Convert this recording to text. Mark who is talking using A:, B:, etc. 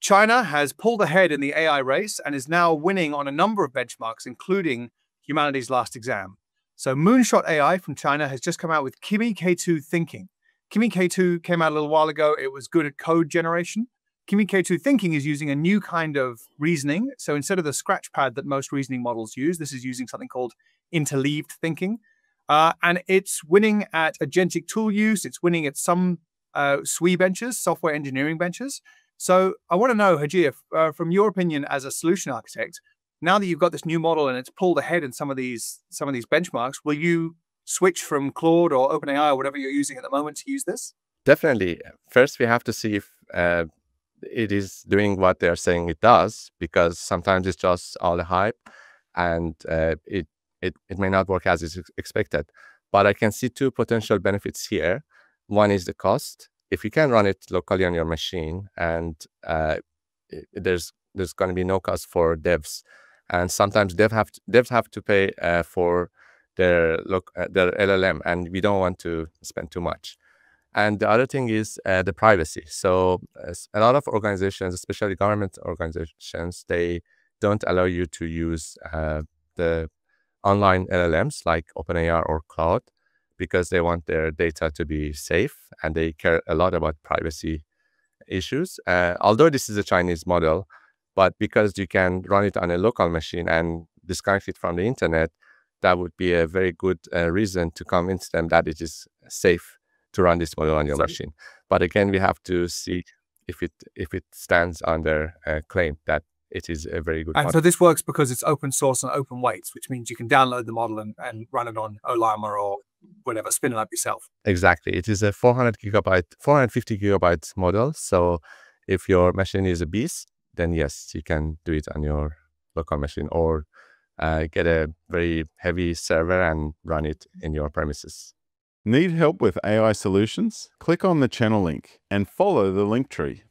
A: China has pulled ahead in the AI race and is now winning on a number of benchmarks, including humanity's last exam. So Moonshot AI from China has just come out with Kimi K2 Thinking. Kimi K2 came out a little while ago. It was good at code generation. Kimi K2 Thinking is using a new kind of reasoning. So instead of the scratch pad that most reasoning models use, this is using something called interleaved thinking. Uh, and it's winning at agentic tool use. It's winning at some uh, SWE benches, software engineering benches. So I want to know, Hajir, uh, from your opinion as a solution architect, now that you've got this new model and it's pulled ahead in some of these some of these benchmarks, will you switch from Claude or OpenAI or whatever you're using at the moment to use this?
B: Definitely. First, we have to see if uh, it is doing what they're saying it does, because sometimes it's just all the hype, and uh, it it it may not work as is expected. But I can see two potential benefits here. One is the cost. If you can run it locally on your machine, and uh, there's there's going to be no cost for devs, and sometimes dev have to, devs have to pay uh, for their look uh, their LLM, and we don't want to spend too much. And the other thing is uh, the privacy. So a lot of organizations, especially government organizations, they don't allow you to use uh, the online LLMs like OpenAI or Claude because they want their data to be safe and they care a lot about privacy issues. Uh, although this is a Chinese model, but because you can run it on a local machine and disconnect it from the internet, that would be a very good uh, reason to convince them that it is safe to run this model on your machine. But again, we have to see if it if it stands under a claim that it is a very good.
A: And
B: model.
A: so this works because it's open source and open weights, which means you can download the model and, and run it on Ollama or whatever, spin it up yourself.
B: Exactly. It is a 400 gigabyte, 450 gigabyte model. So if your machine is a beast, then yes, you can do it on your local machine or uh, get a very heavy server and run it in your premises.
C: Need help with AI solutions? Click on the channel link and follow the link tree.